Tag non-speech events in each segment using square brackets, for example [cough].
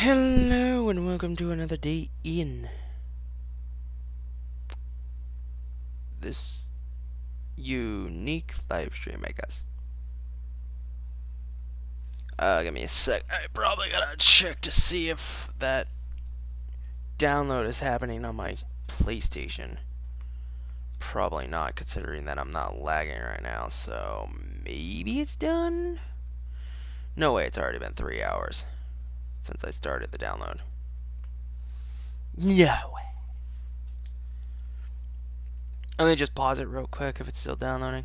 Hello and welcome to another day in this unique live stream, I guess. Uh, give me a sec. I probably gotta check to see if that download is happening on my PlayStation. Probably not, considering that I'm not lagging right now, so maybe it's done? No way, it's already been three hours since I started the download. No way. Let me just pause it real quick if it's still downloading.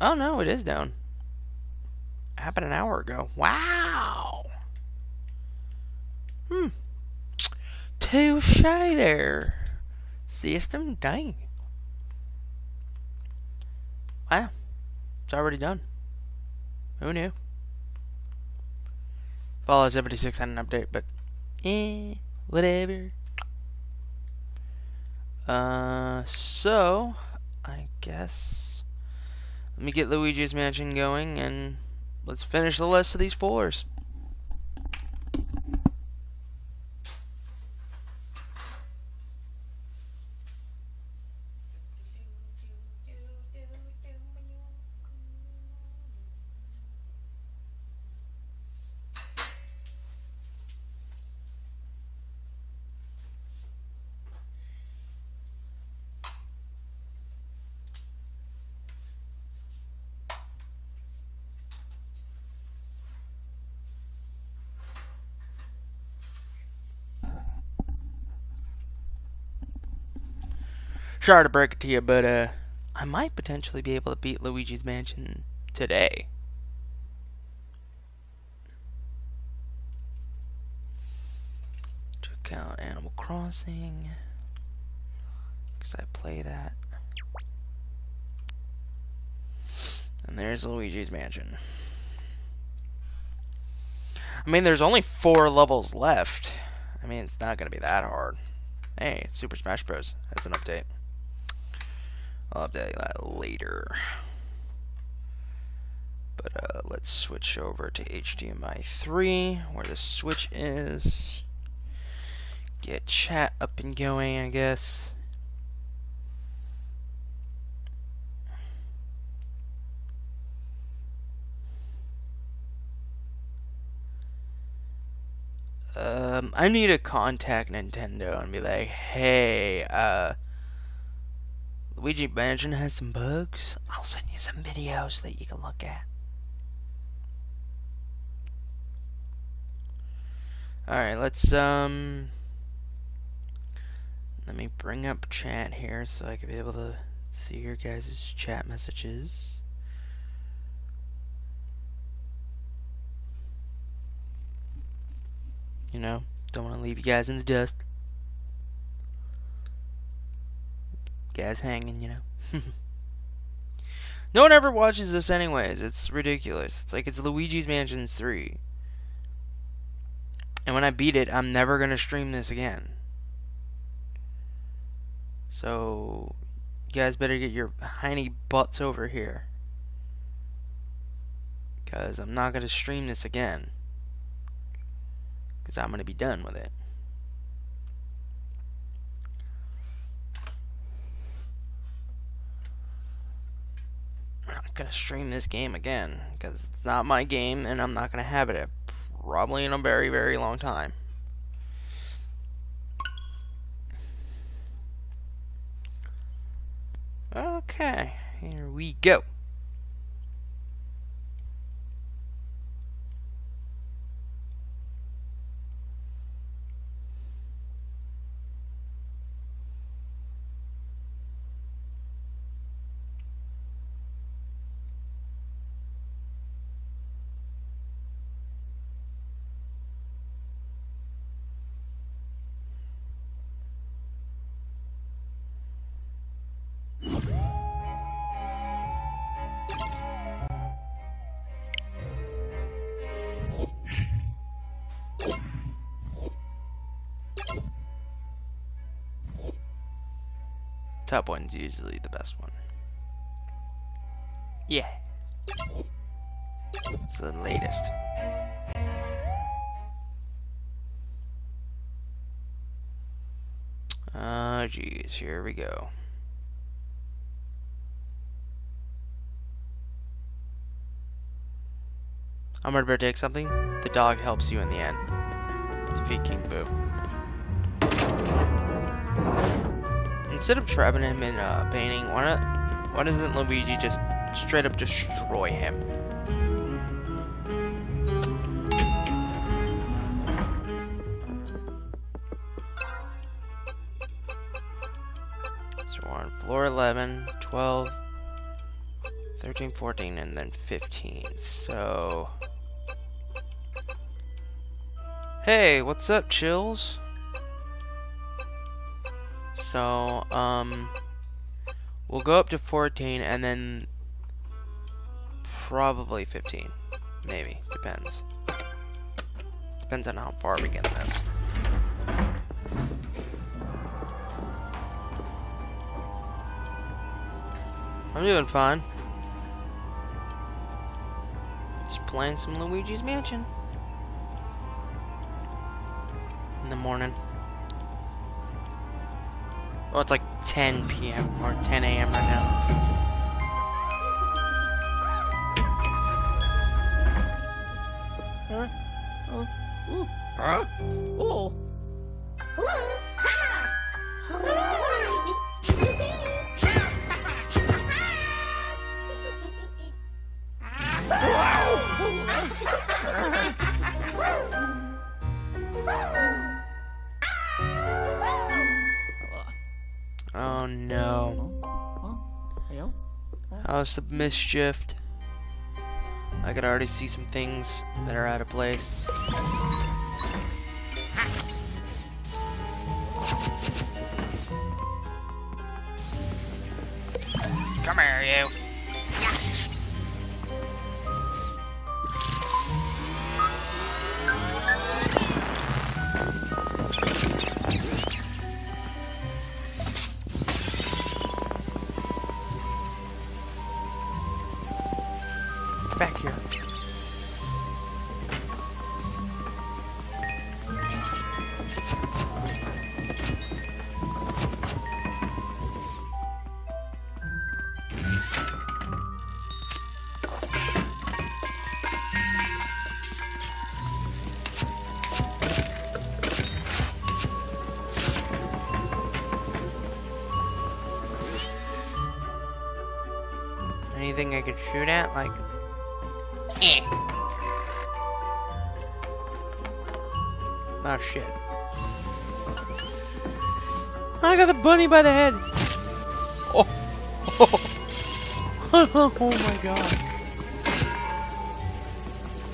Oh no, it is down. Happened an hour ago. Wow. Hmm. Touche there. System, dang. Wow. It's already done. Who knew? Fallout 76 had an update, but eh, whatever. Uh, so I guess let me get Luigi's Mansion going and let's finish the list of these floors. Sorry to break it to you, but uh, I might potentially be able to beat Luigi's Mansion today. Check out Animal Crossing, because I play that. And there's Luigi's Mansion. I mean, there's only four levels left. I mean, it's not going to be that hard. Hey, Super Smash Bros. has an update. I'll update that later. But uh, let's switch over to HDMI 3, where the switch is. Get chat up and going, I guess. Um, I need to contact Nintendo and be like, hey, uh, Luigi Mansion has some bugs. I'll send you some videos that you can look at. Alright, let's, um... Let me bring up chat here so I can be able to see your guys' chat messages. You know, don't want to leave you guys in the dust. Guys hanging, you know. [laughs] no one ever watches this anyways. It's ridiculous. It's like it's Luigi's Mansion 3. And when I beat it, I'm never going to stream this again. So, you guys better get your hiney butts over here. Because I'm not going to stream this again. Because I'm going to be done with it. Gonna stream this game again because it's not my game and I'm not gonna have it probably in a very very long time. Okay, here we go. top one's usually the best one. Yeah. It's the latest. Oh, jeez, here we go. I'm gonna take something. The dog helps you in the end. Defeat King Boo. Instead of trapping him in uh, painting, why not? Why doesn't Luigi just straight up destroy him? So we're on floor 11, 12, 13, 14, and then 15. So... Hey, what's up, chills? So, um, we'll go up to 14 and then probably 15. Maybe. Depends. Depends on how far we get this. I'm doing fine. Just playing some Luigi's Mansion. In the morning. Oh, it's like 10 p.m. or 10 a.m. right now. Huh? Oh. Ooh. Huh? Oh The mischief? I could already see some things that are out of place. Shoot at, like Eh. Oh shit. I got the bunny by the head. Oh. [laughs] oh my god.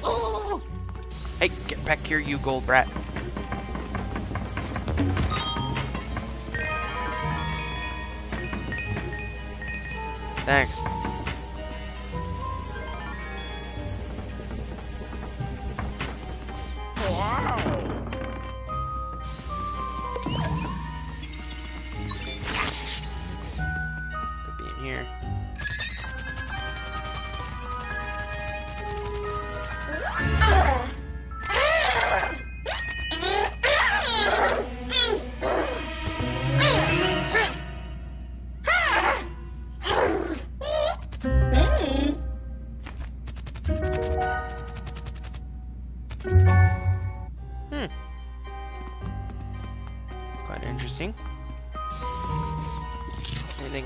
Oh. Hey, get back here, you gold rat. Thanks.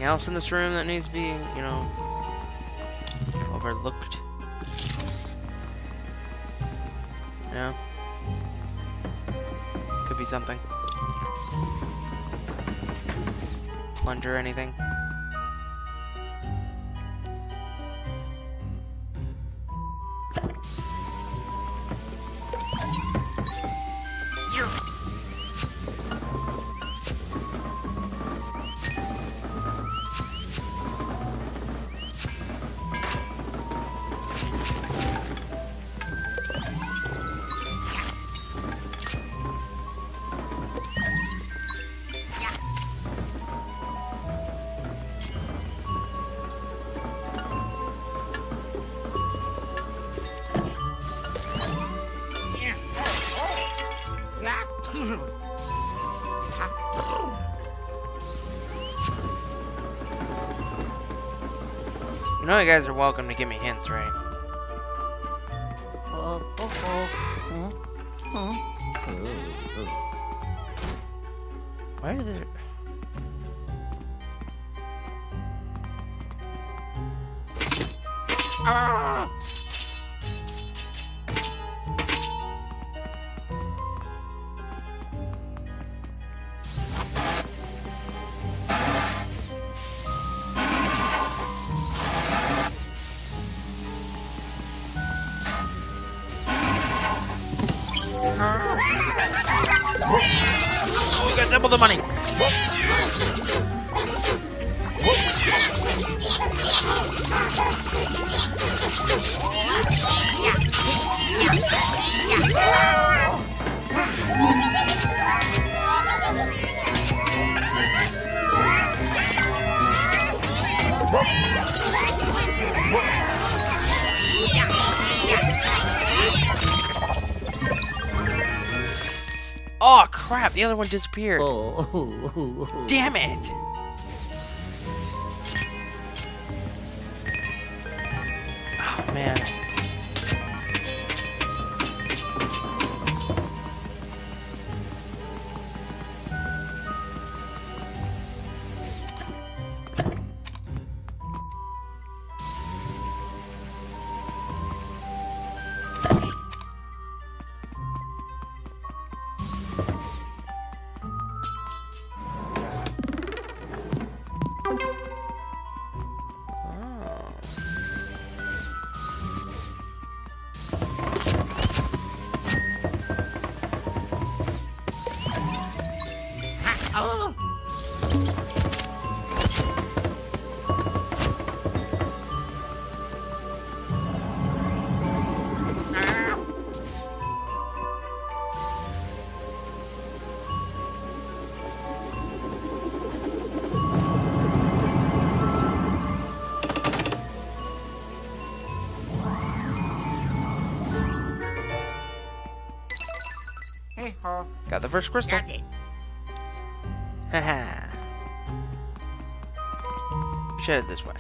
Else in this room that needs to be, you know, overlooked? Yeah. Could be something. Plunger, anything? You guys are welcome to give me hints, right? Crap! One disappeared. Oh, oh, oh, oh. Damn it! Ho. Got the first crystal. It. Haha. Should head this way.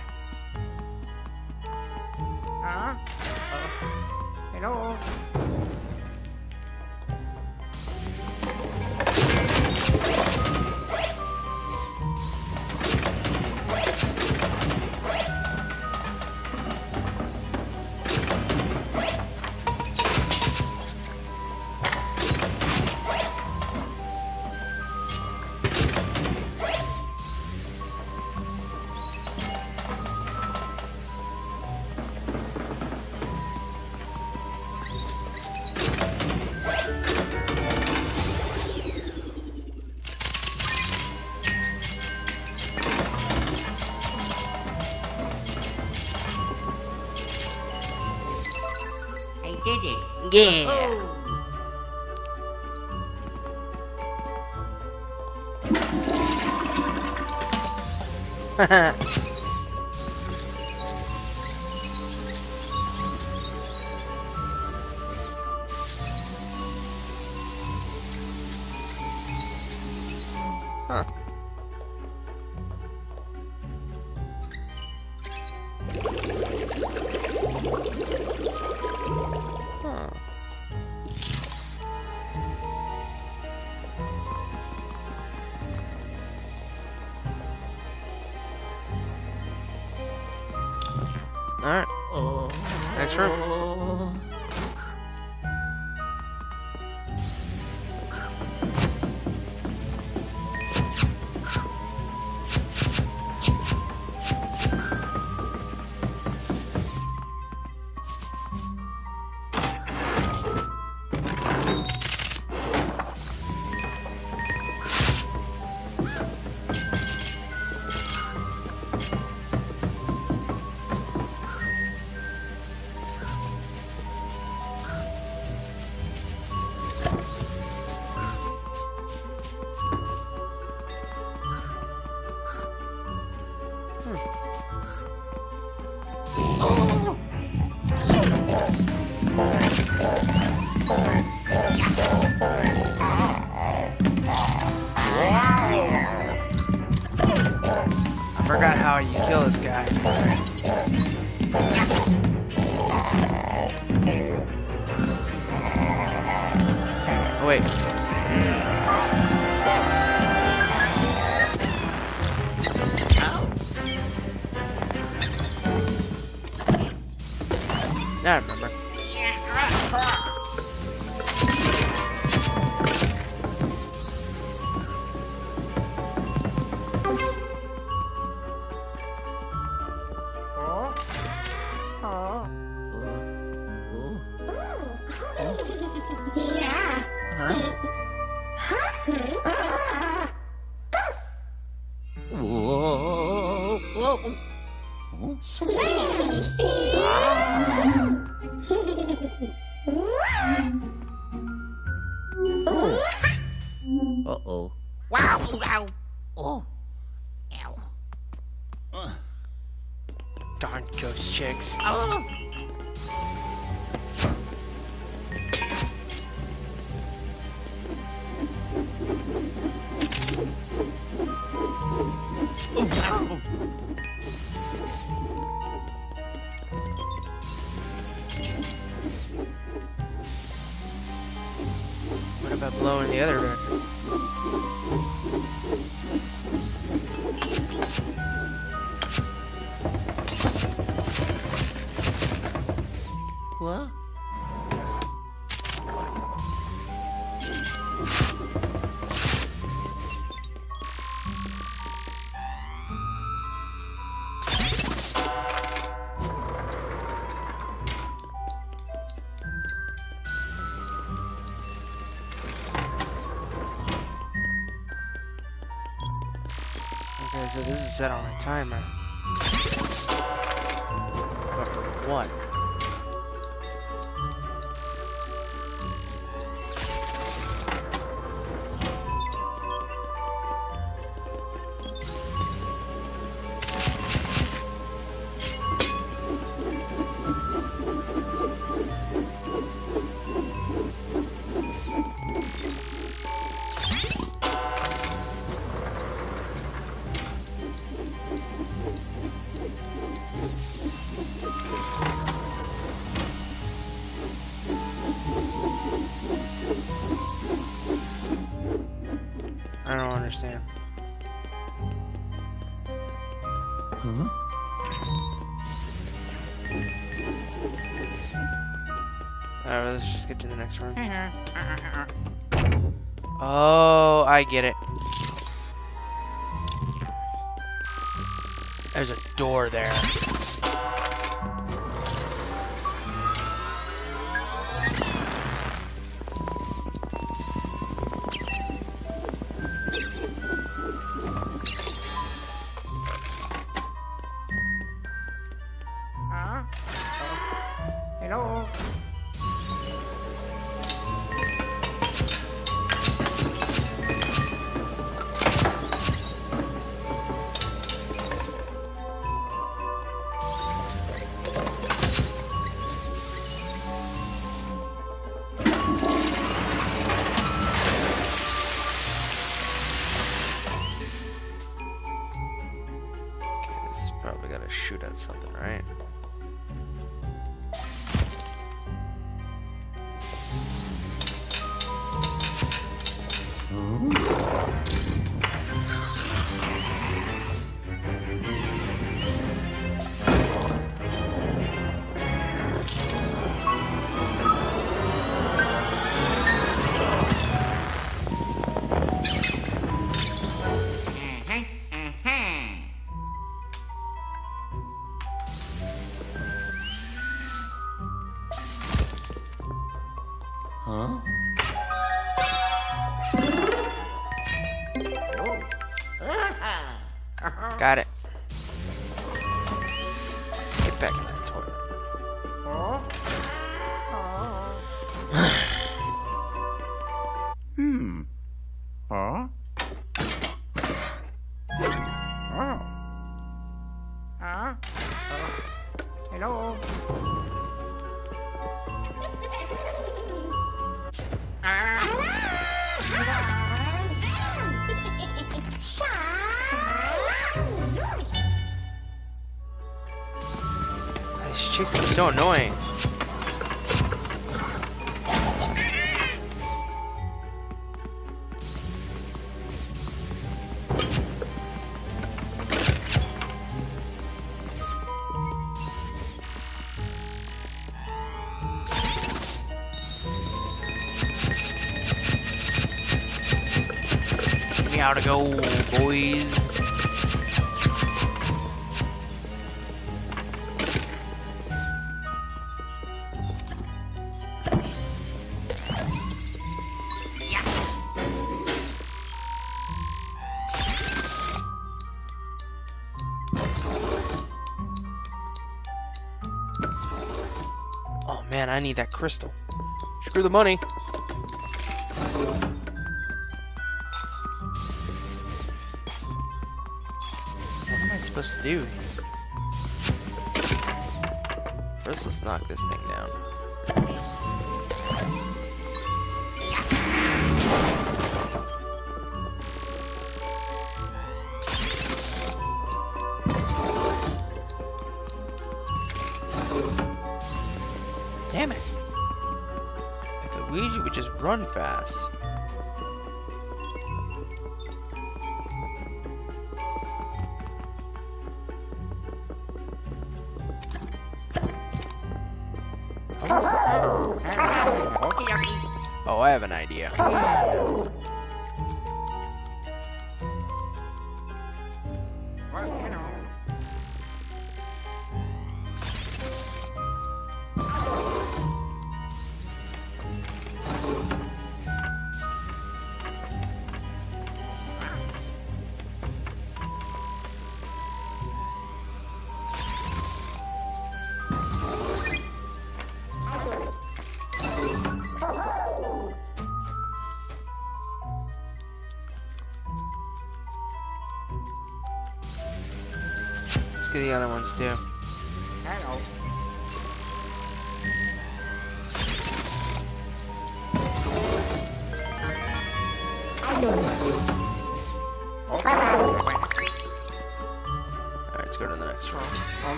Yeah. Oh. [laughs] I forgot how you kill this guy. Oh wait. Now I remember. set on a timer. Huh? Alright, let's just get to the next room. [laughs] Oh, I get it. There's a door there. annoying. Give to go, boys. Man, I need that crystal. Screw the money. What am I supposed to do? First, let's knock this thing down. Run fast. The other ones too.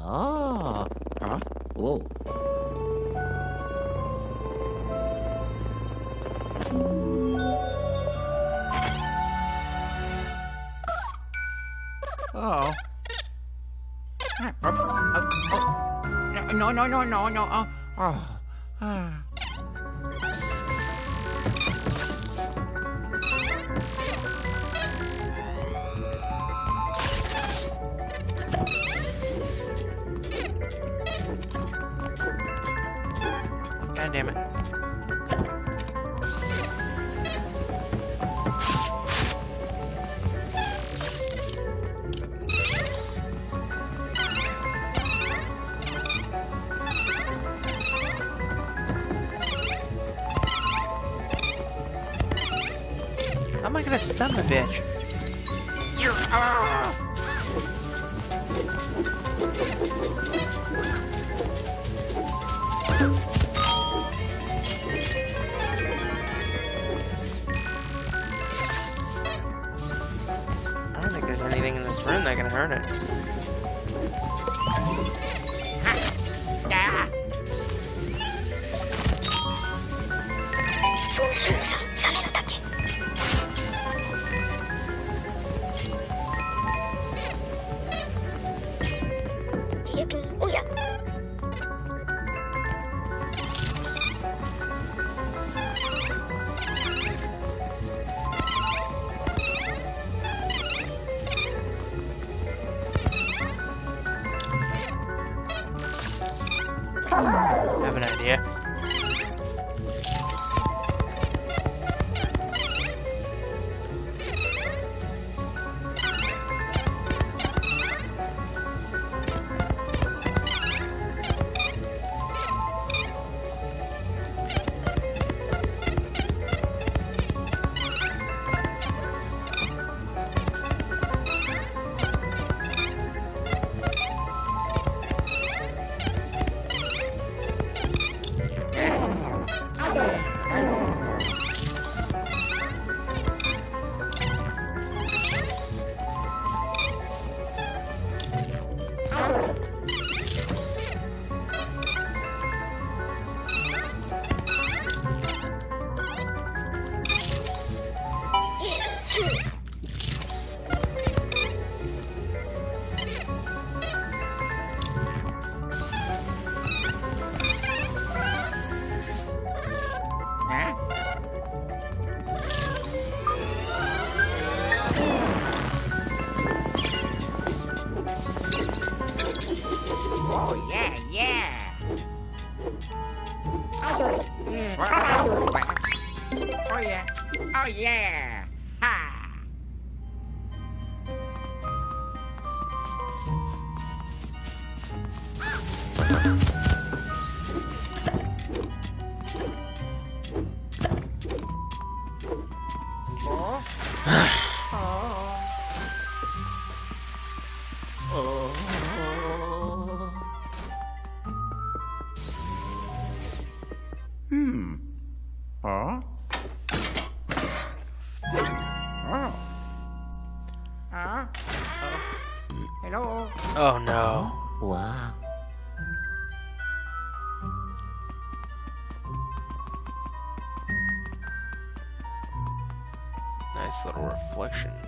Ah. Huh? Whoa. Oh. No, no, no, no, no. Oh. oh. reflection.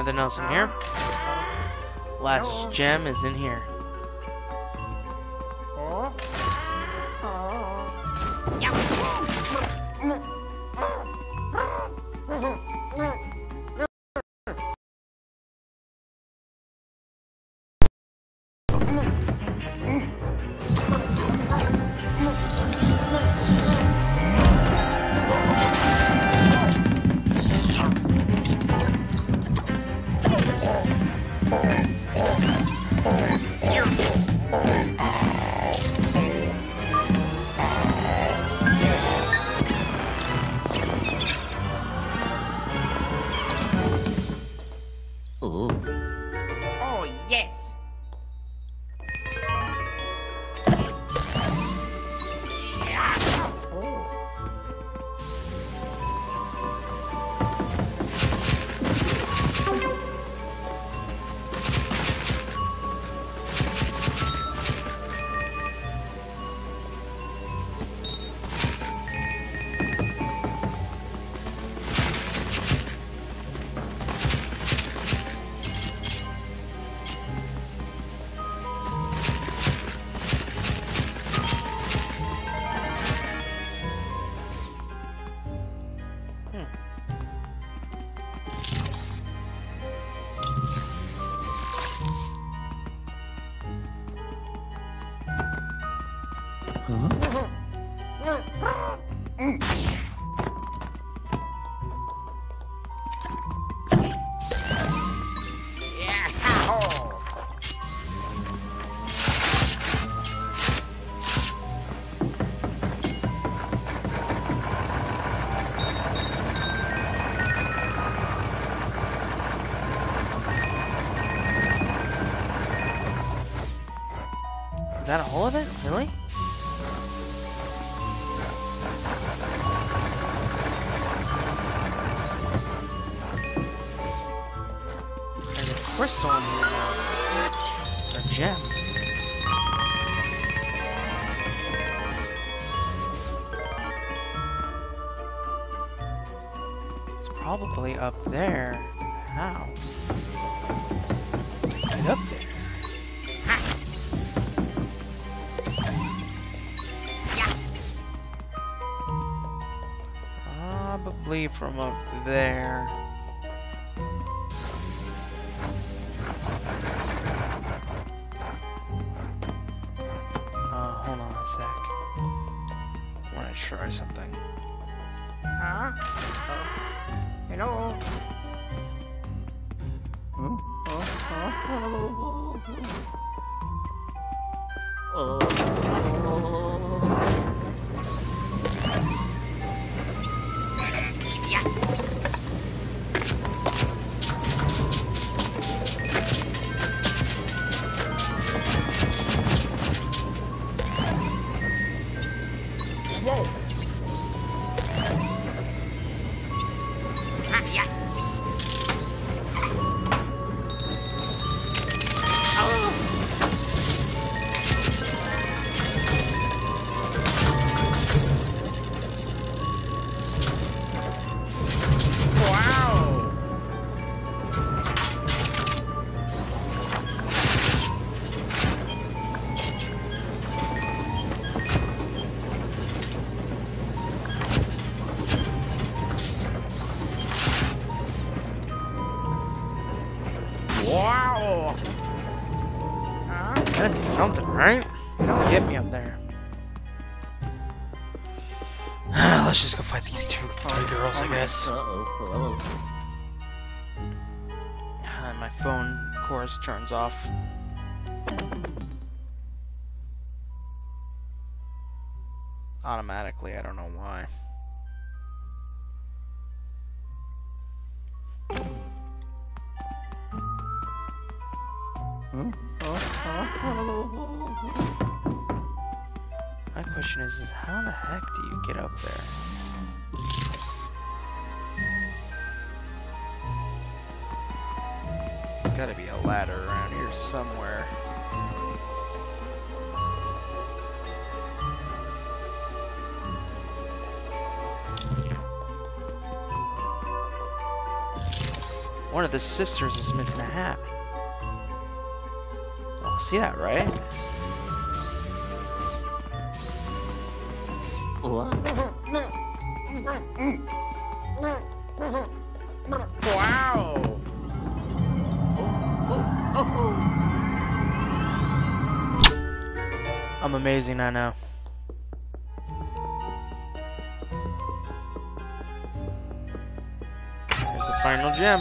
Nothing else in here. Last gem is in here. Crystal in here now. A gem. It's probably up there. How? Get up there. Probably from up there. off. here somewhere. One of the sisters is missing a hat. I'll see that, right? I'm amazing, I know. Here's the final gem.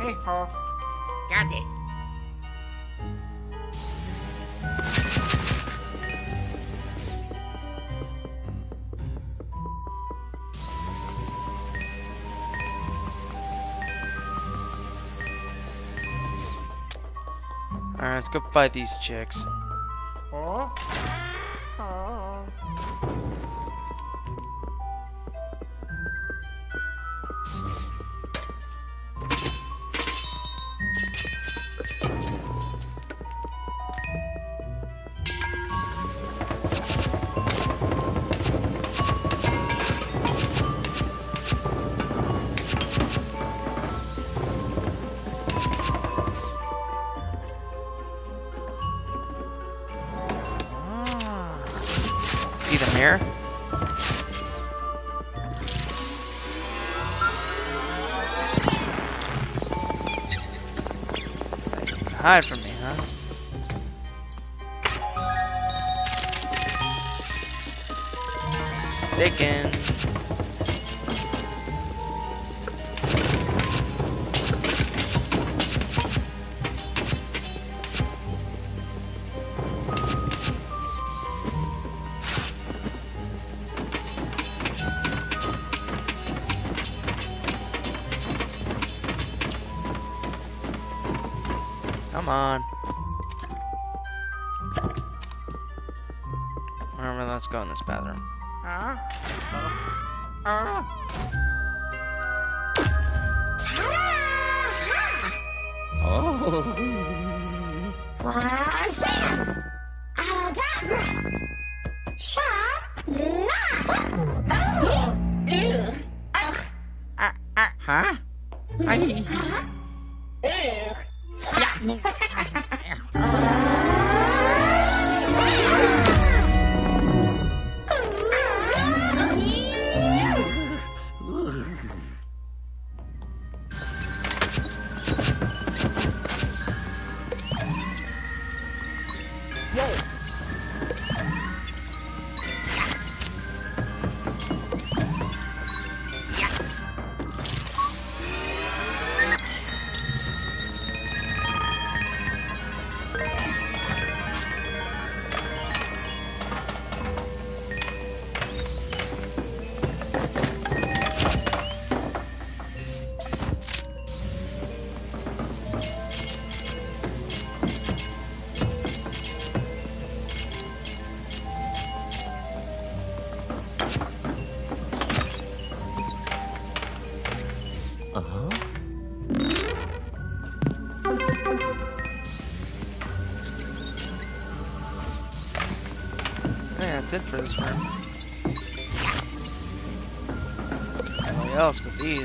Hey, Paul. Got it. Let's go buy these chicks.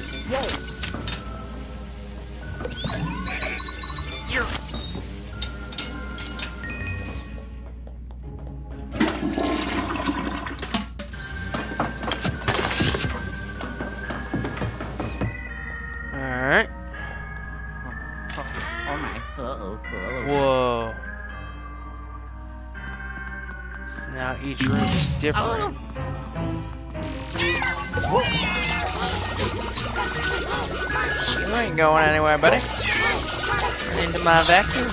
guys. Alright. Oh, my. Whoa. So now each room is oh. different. my vacuum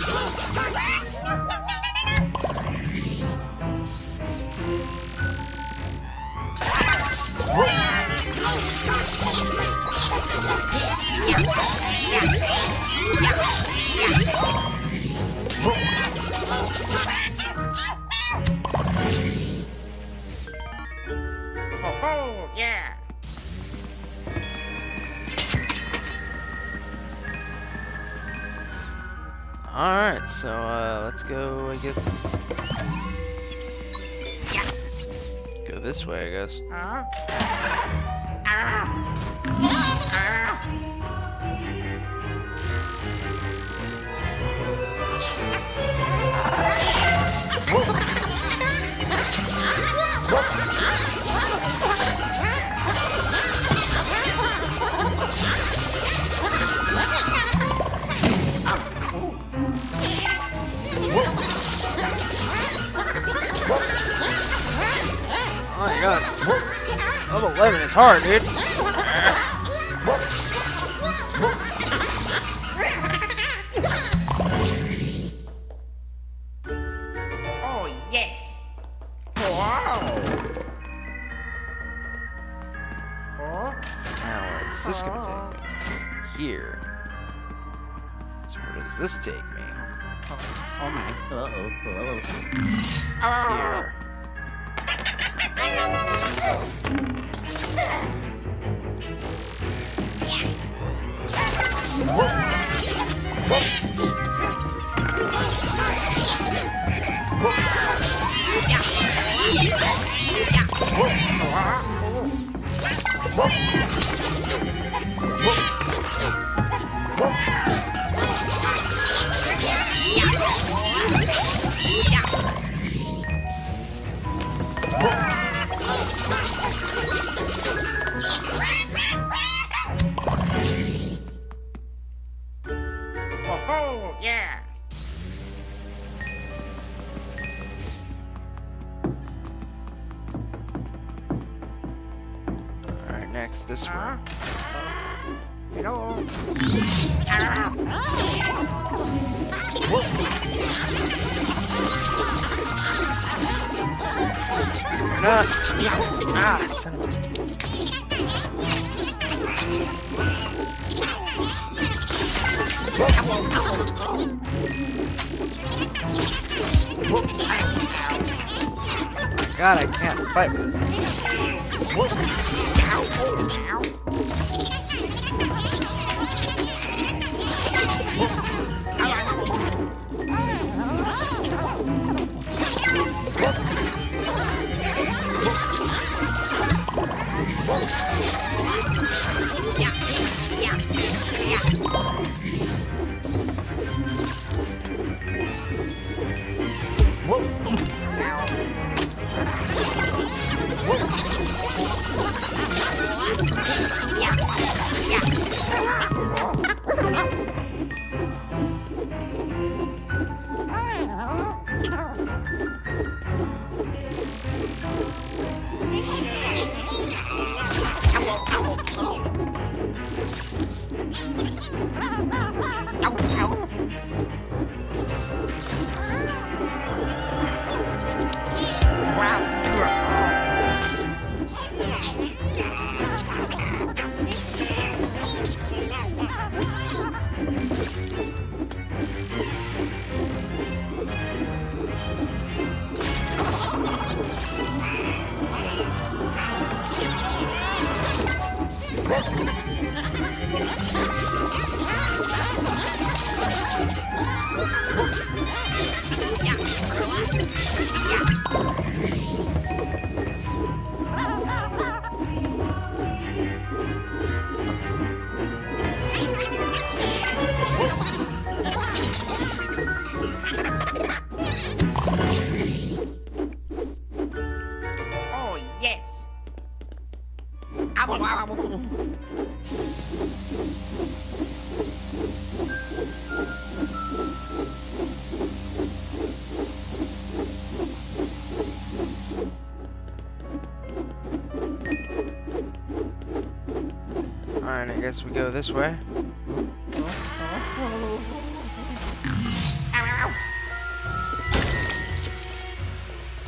Alright, I guess we go this way.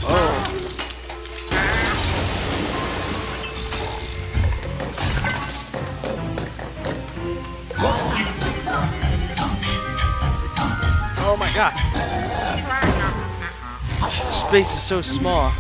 Oh. Oh my god. Space is so small.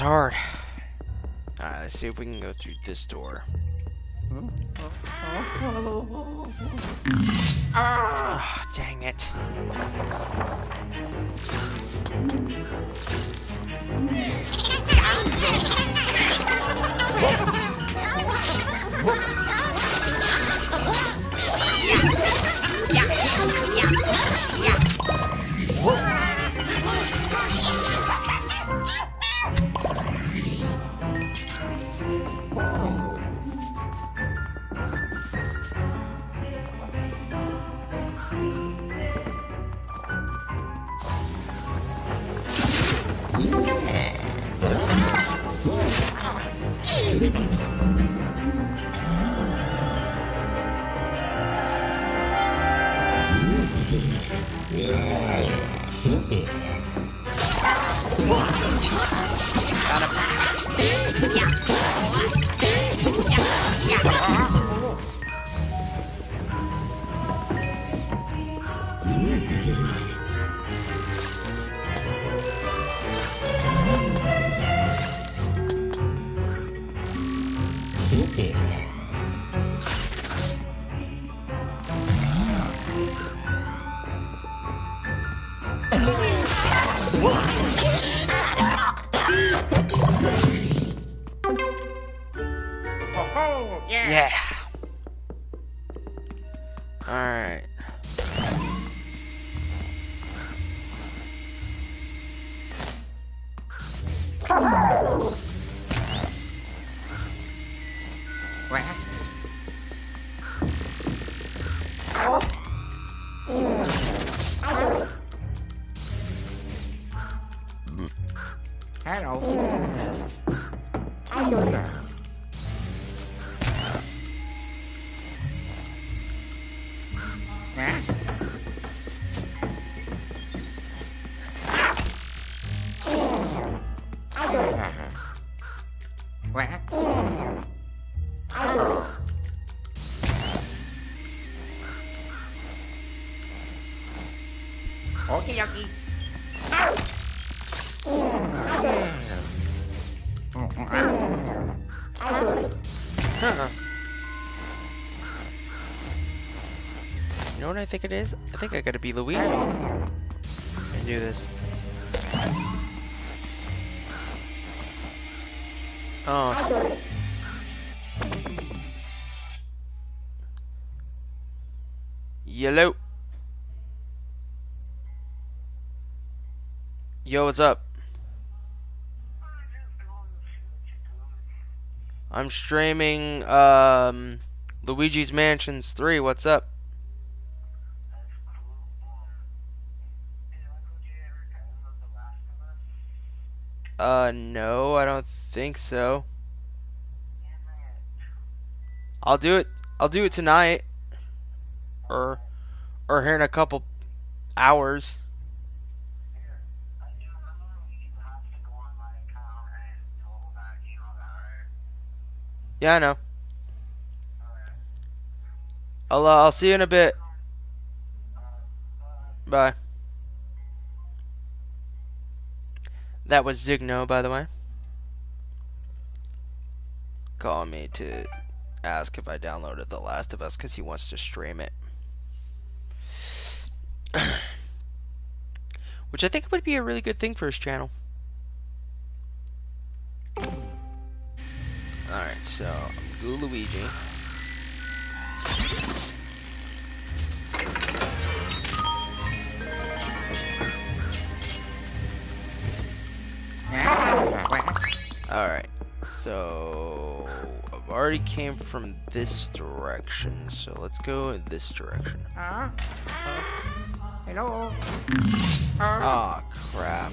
Hard. Alright, let's see if we can go through this door. Ah, dang it. What I think it is? I think I gotta be Luigi. And do this. Oh. Yellow. Yo, what's up? I'm streaming um Luigi's Mansions 3. What's up? Uh no, I don't think so. I'll do it. I'll do it tonight. Or or here in a couple hours. Yeah, I know. I'll uh, I'll see you in a bit. Bye. That was Zigno, by the way. Calling me to ask if I downloaded The Last of Us because he wants to stream it. [clears throat] Which I think would be a really good thing for his channel. Alright, so I'm Goo Luigi. Alright, so I've already came from this direction, so let's go in this direction. Uh, hello. Uh, Ah, crap.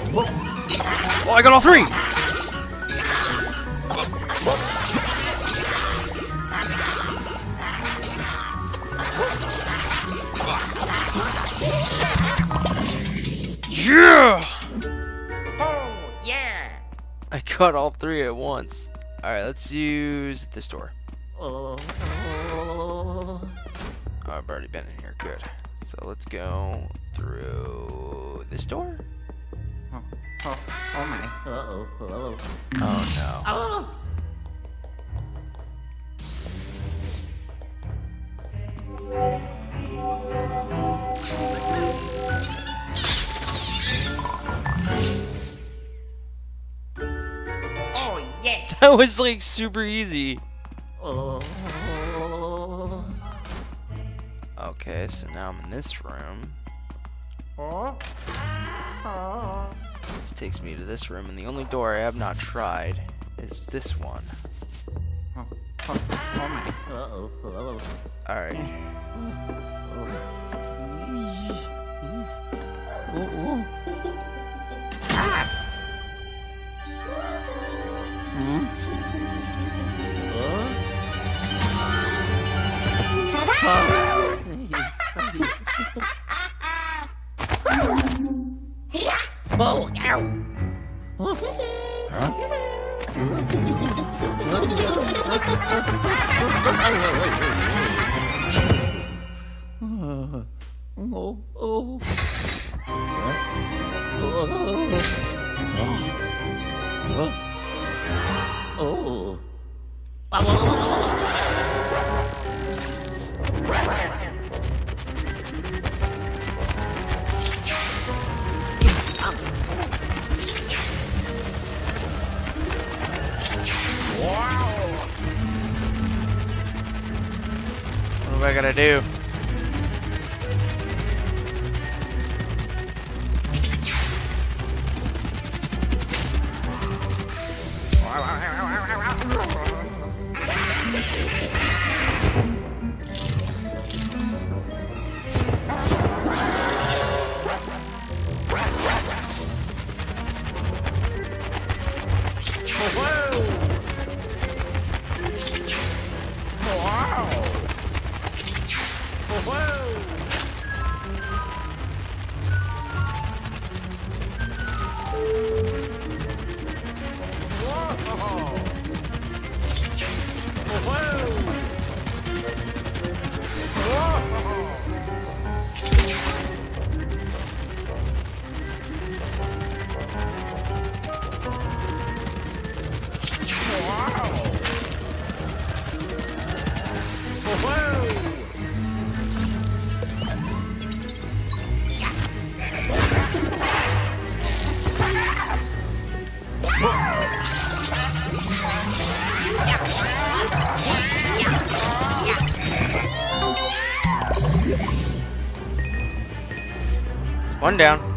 Oh, I got all three! Yeah! oh, yeah. I got all three at once. Alright, let's use this door. Oh, Oh, I've already been in here. Good. So let's go through this door. oh, oh, oh my. Uh-oh. Oh no. Oh. Oh, yes. [laughs] That was like super easy. Okay, so now I'm in this room. This takes me to this room, and the only door I have not tried is this one. Oh, oh, oh my. Uh-oh. Uh-oh. Alright. Oh, ow. Oh, oh. Oh. What am I gonna do? Down.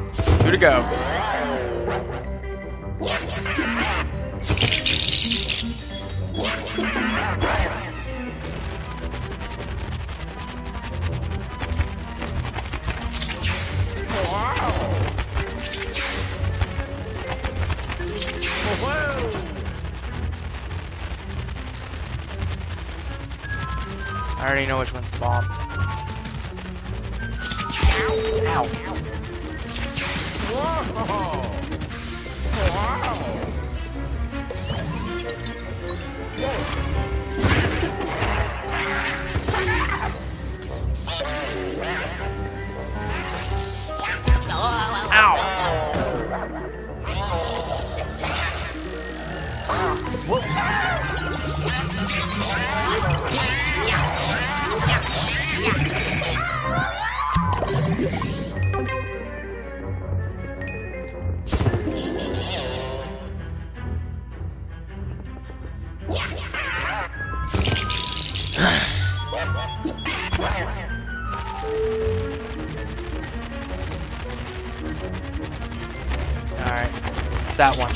That one.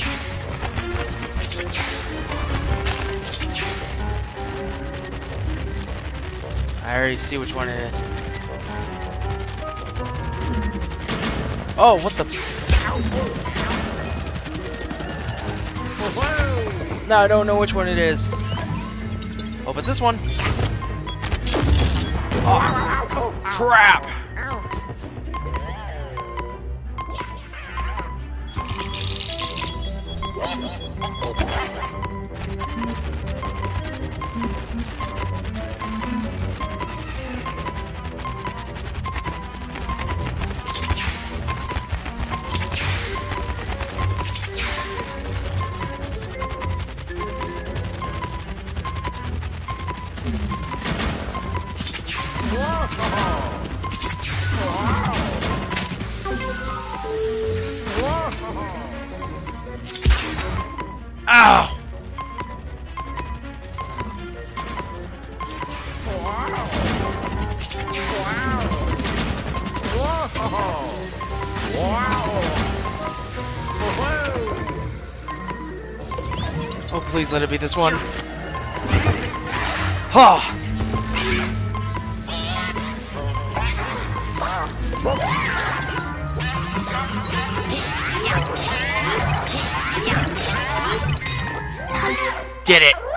I already see which one it is. Oh, what the? No, I don't know which one it is. Oh, Hope it's this one. Oh, crap! Let it be this one. Oh! Did it!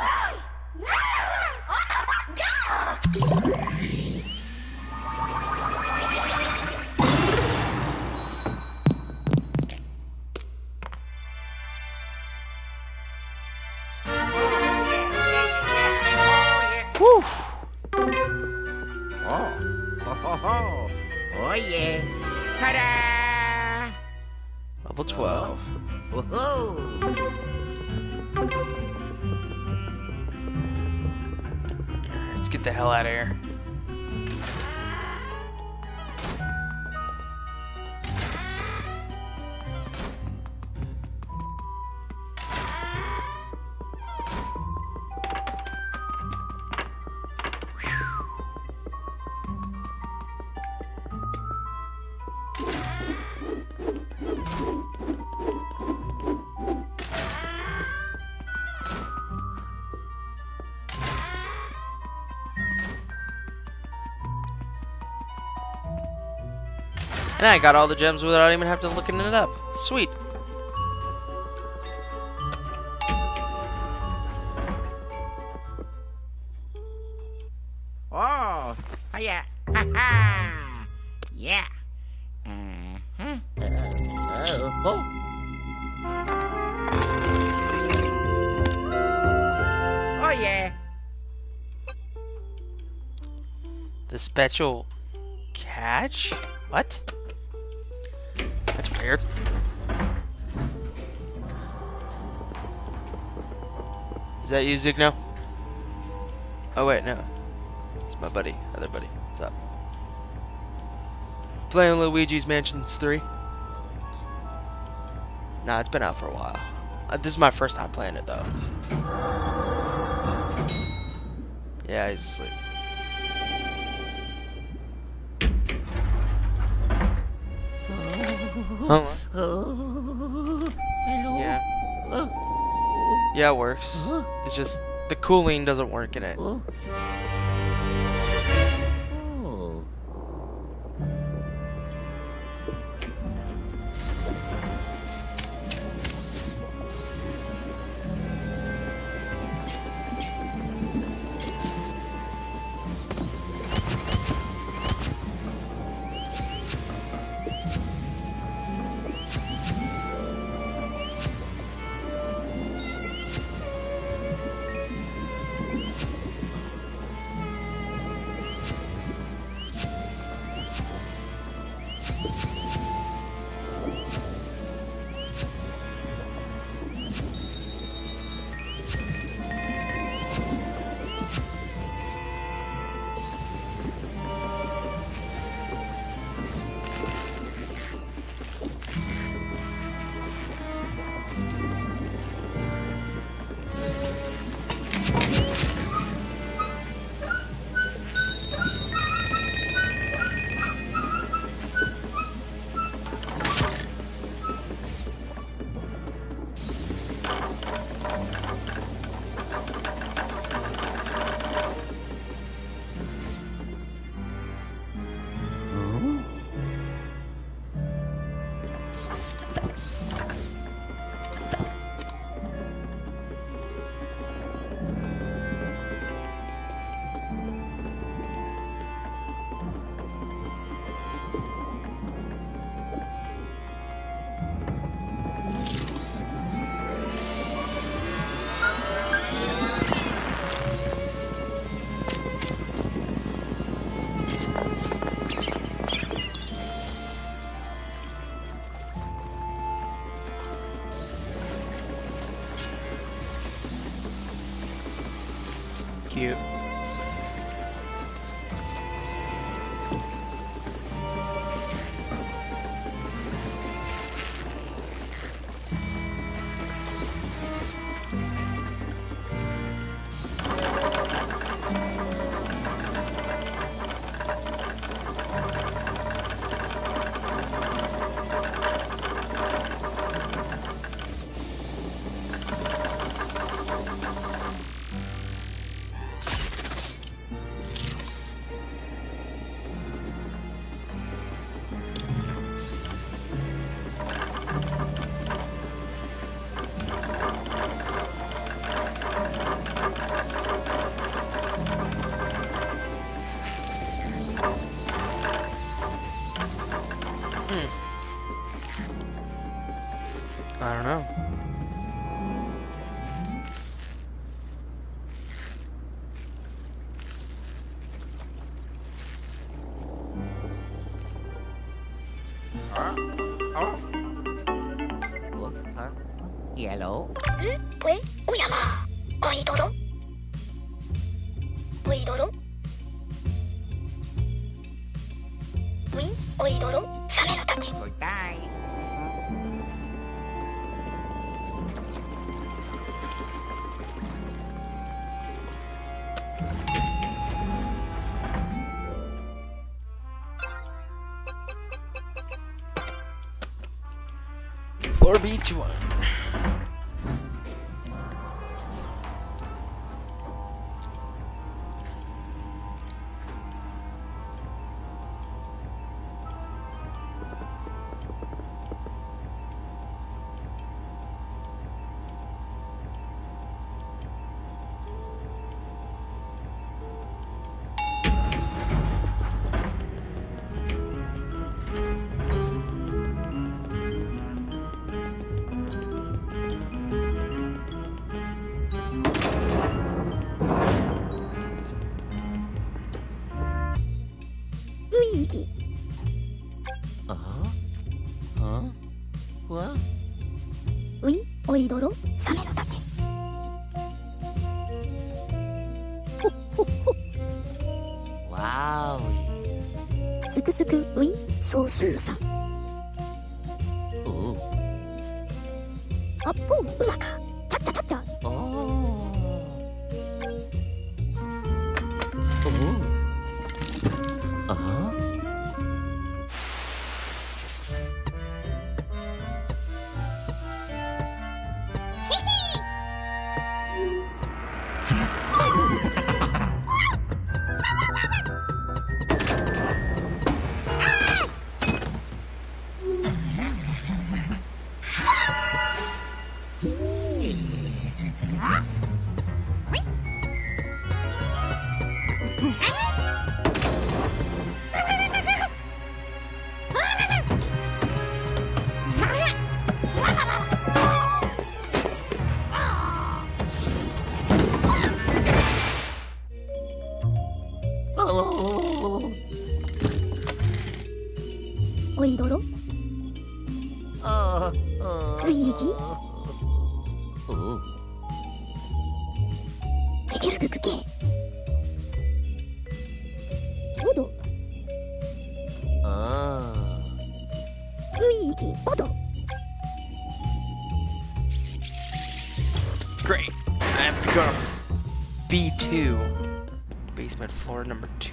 And I got all the gems without even having to looking it up. Sweet. Oh, oh yeah. Ha ha. Yeah. Uh-huh. Uh, oh. Oh yeah. The special catch? What? Is that you, Zigno? Oh wait, no. It's my buddy, other buddy. What's up? Playing Luigi's Mansions 3? Nah, it's been out for a while. Uh, this is my first time playing it though. Yeah, he's asleep. Oh. Hello? Yeah. Uh, yeah, it works. Uh, it's just the cooling doesn't work in it. Uh, you. Each one. Jesús.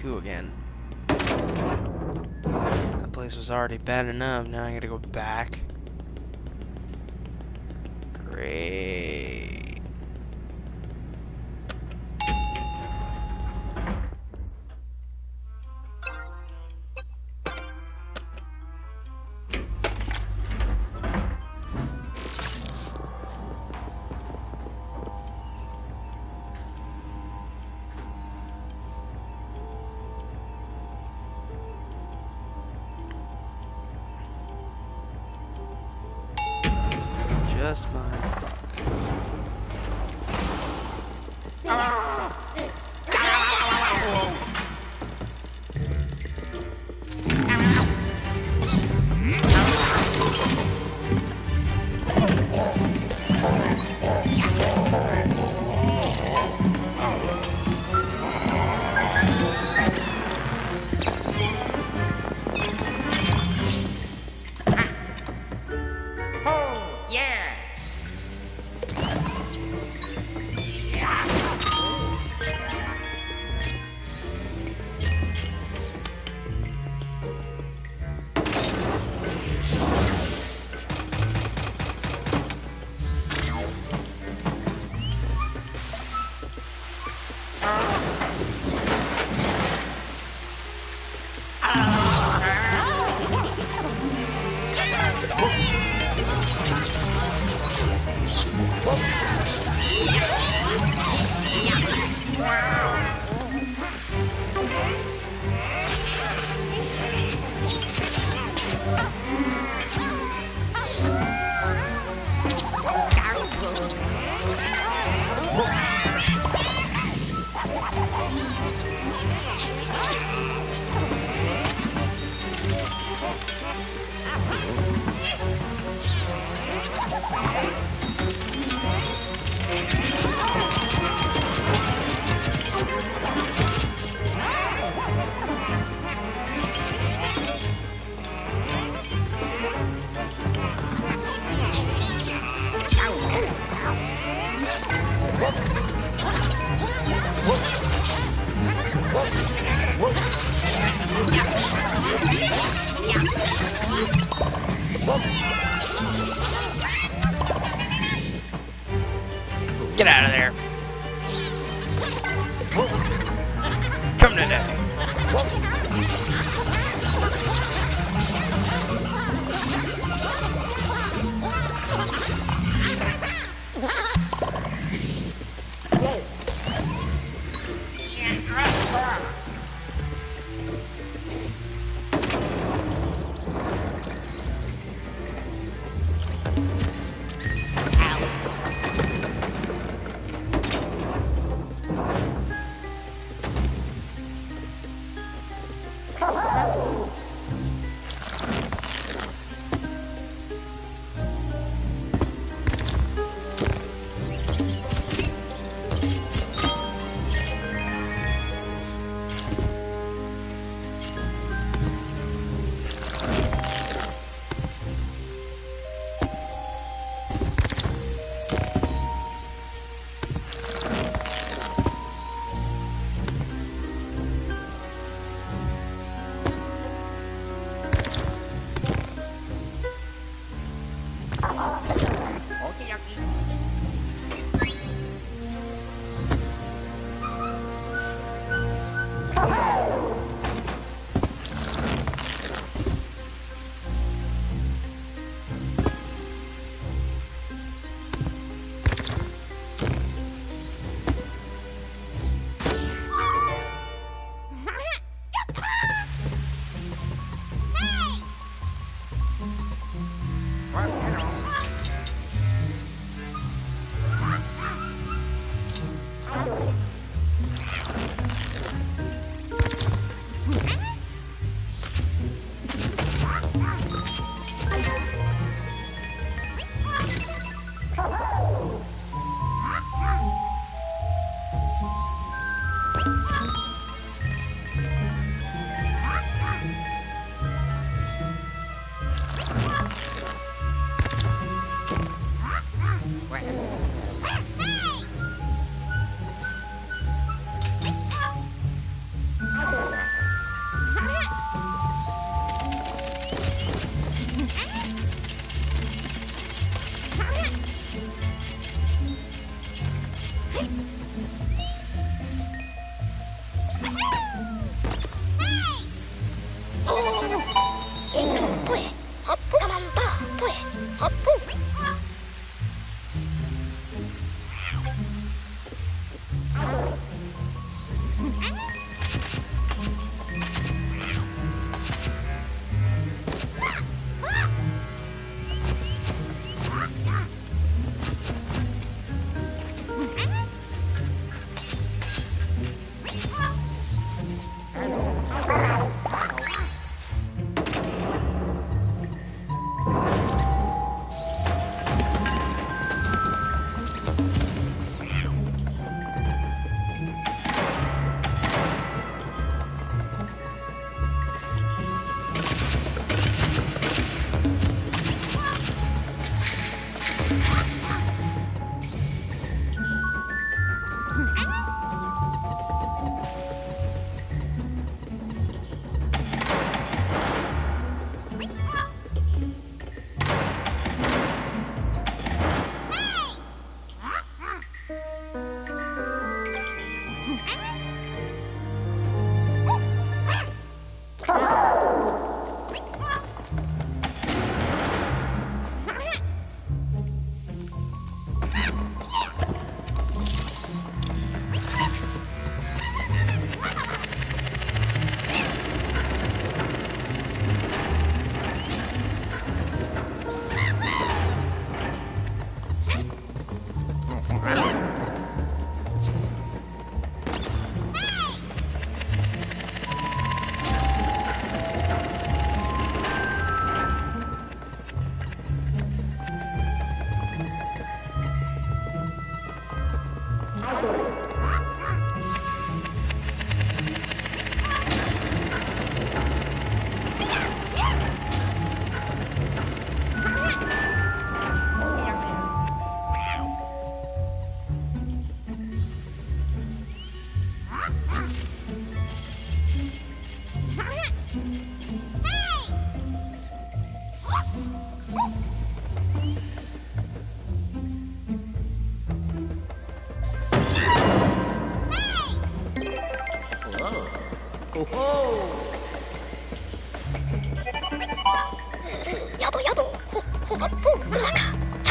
2 again. That place was already bad enough, now I gotta go back.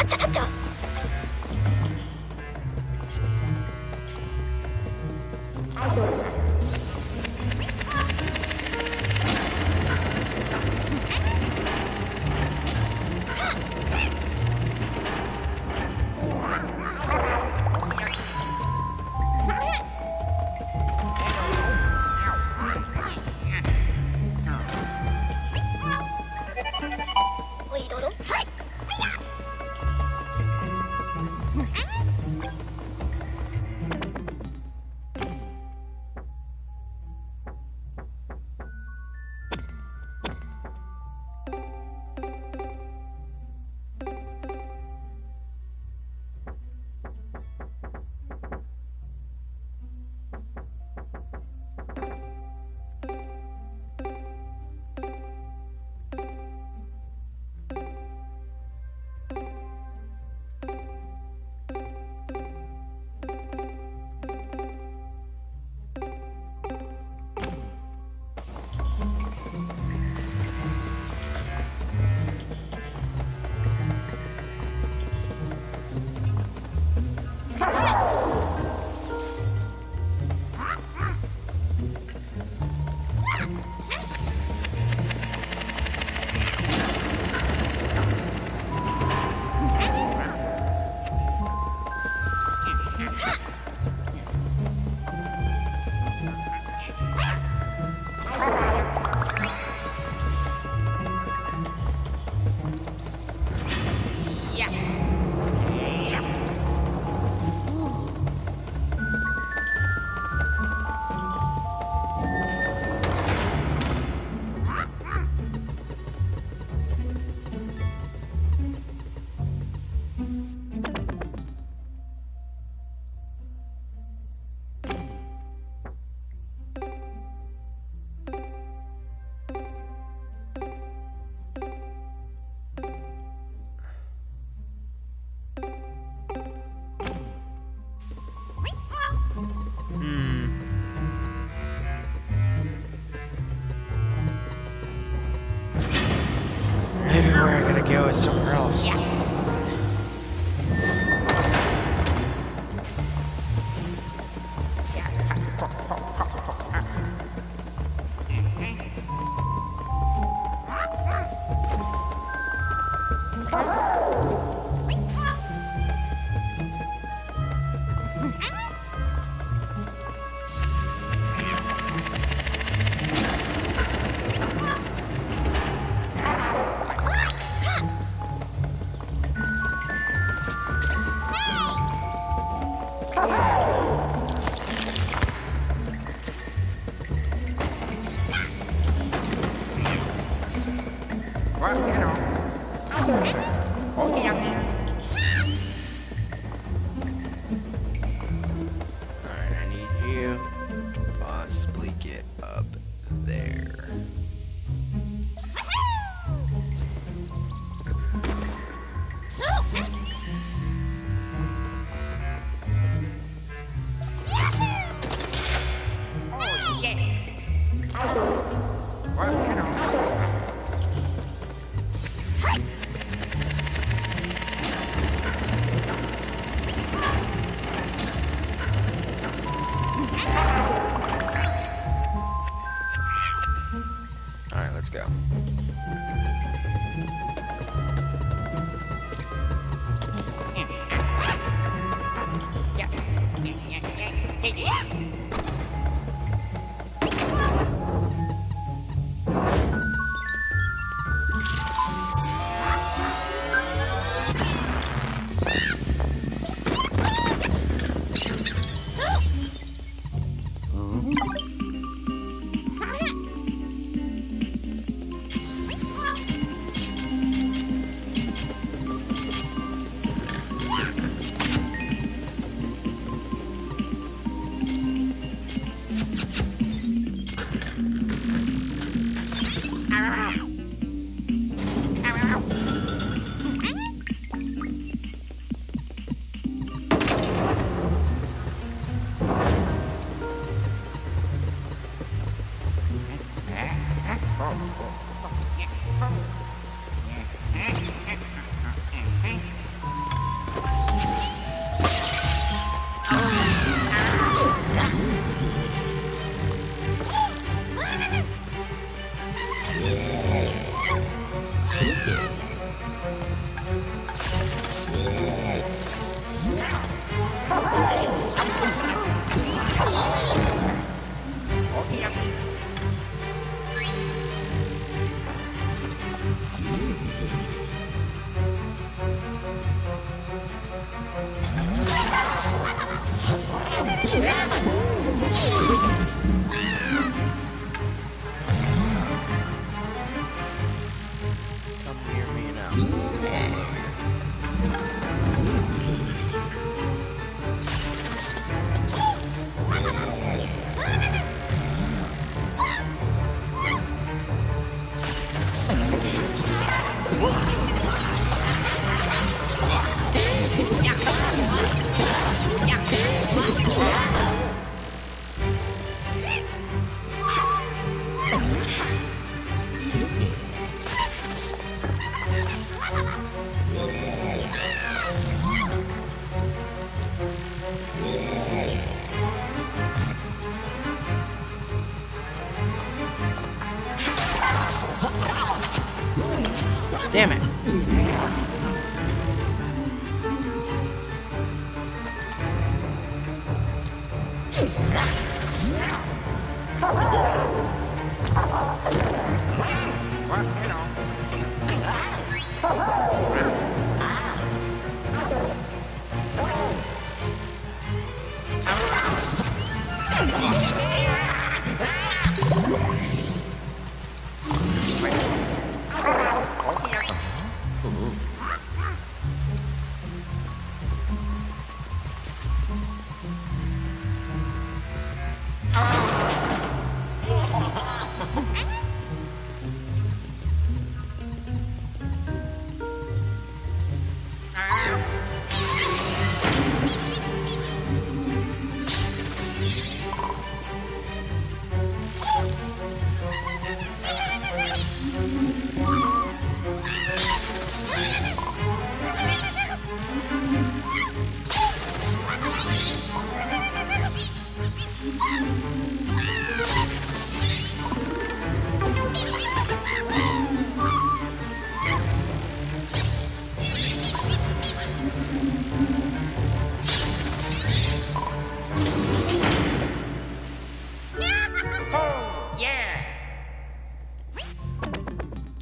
ったかった go somewhere else. Well,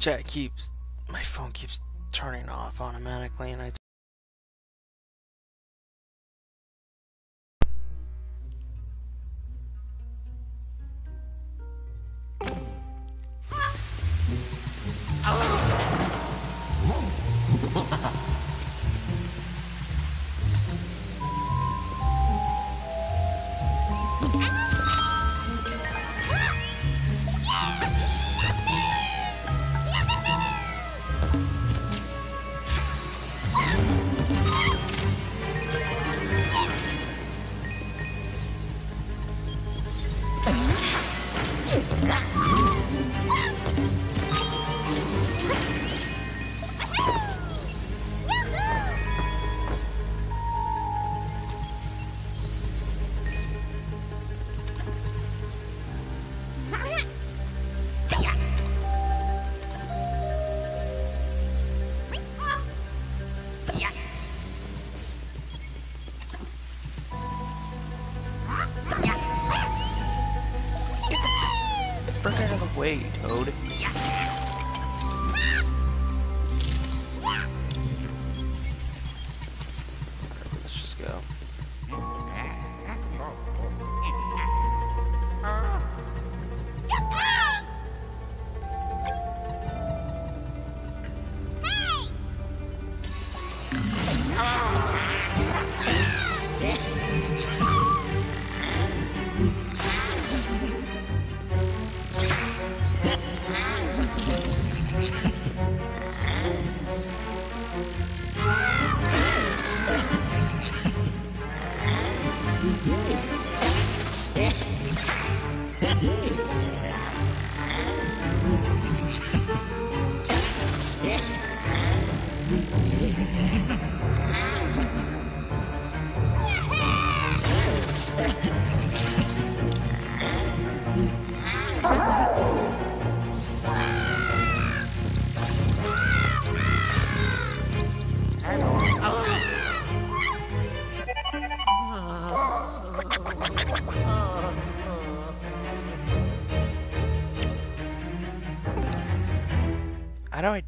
chat keeps frick out of the way, Toad.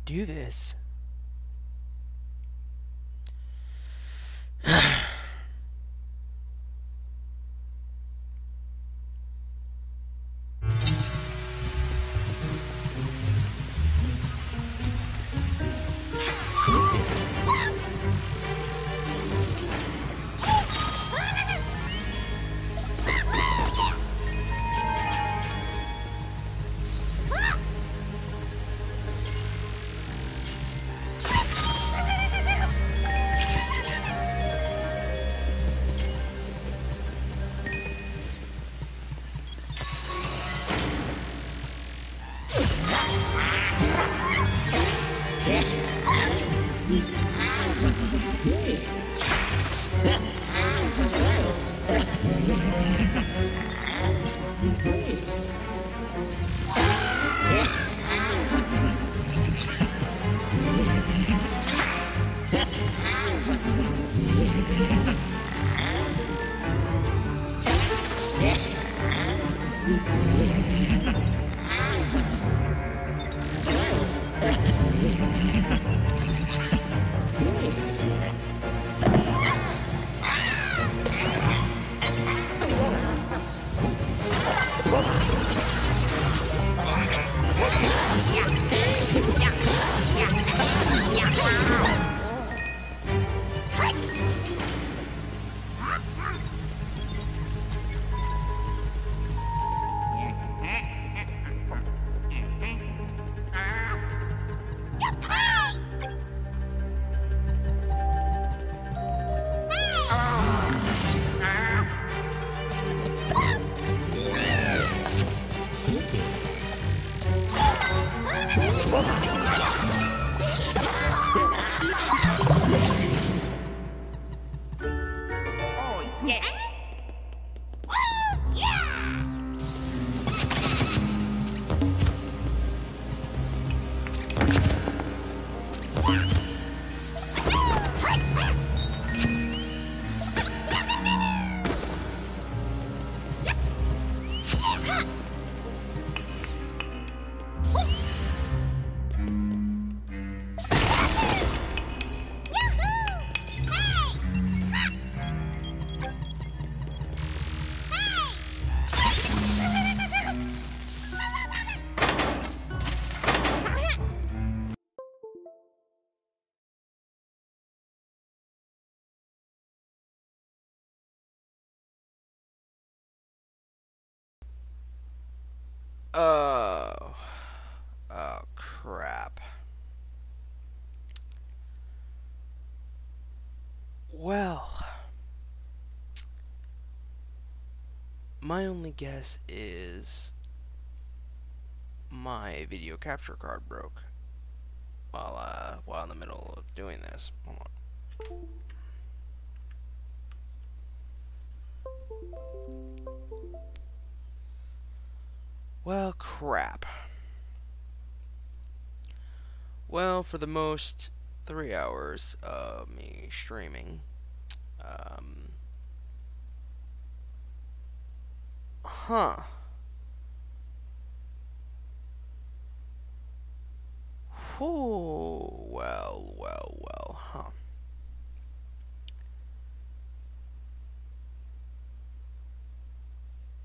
Do this? My only guess is my video capture card broke while uh, while in the middle of doing this. Hold on. Well, crap. Well, for the most three hours of me streaming, um, huh. Whew, well, well, well, huh.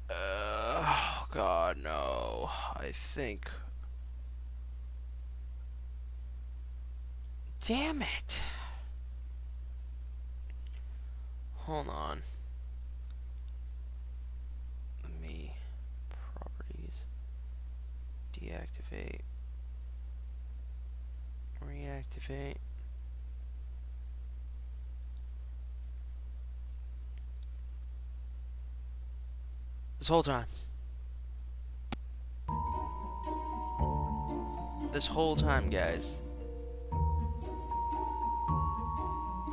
Uh, oh, God, no. I think. Damn it. Hold on. Let me. Properties. Deactivate. Reactivate. This whole time. This whole time, guys.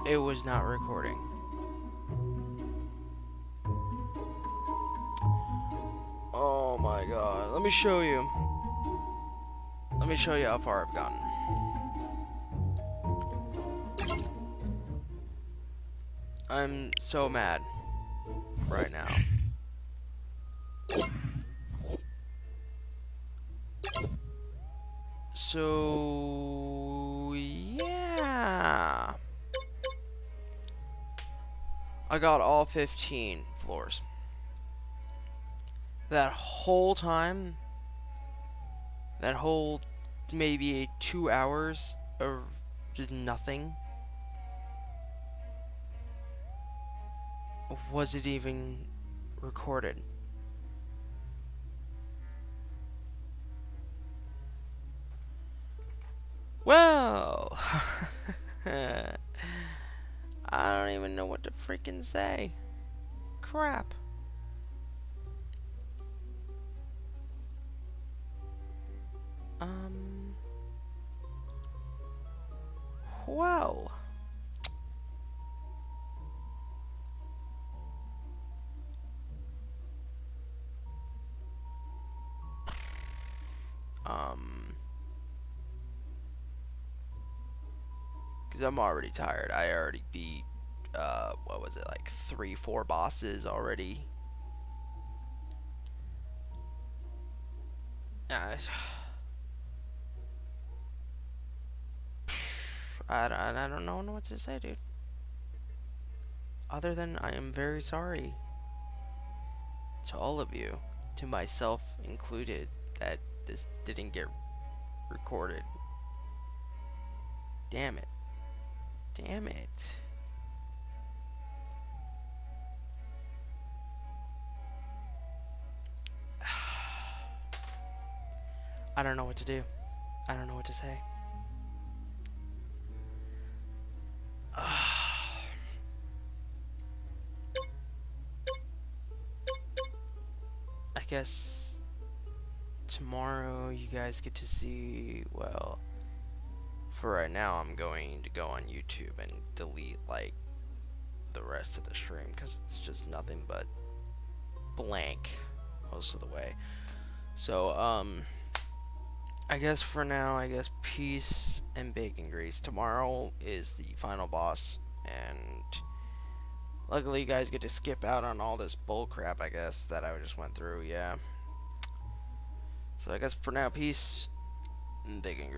It was not recording. Oh my god. Let me show you. Let me show you how far I've gotten. I'm so mad right now. So, yeah. I got all 15 floors. That whole time, that whole maybe two hours of just nothing. Was it even recorded? Well, [laughs] I don't even know what to freaking say. Crap. Um. Well. Um. Because I'm already tired. I already beat, uh, what was it, like three, four bosses already. Uh, [sighs] I, I, I don't know what to say, dude. Other than I am very sorry to all of you, to myself included, that this didn't get recorded. Damn it. Damn it. [sighs] I don't know what to do. I don't know what to say. [sighs] I guess tomorrow you guys get to see, well, for right now I'm going to go on YouTube and delete like the rest of the stream because it's just nothing but blank most of the way. So, um, I guess for now, I guess peace and bacon grease. Tomorrow is the final boss, and luckily you guys get to skip out on all this bull crap, I guess, that I just went through, yeah. So I guess for now, peace and big grease.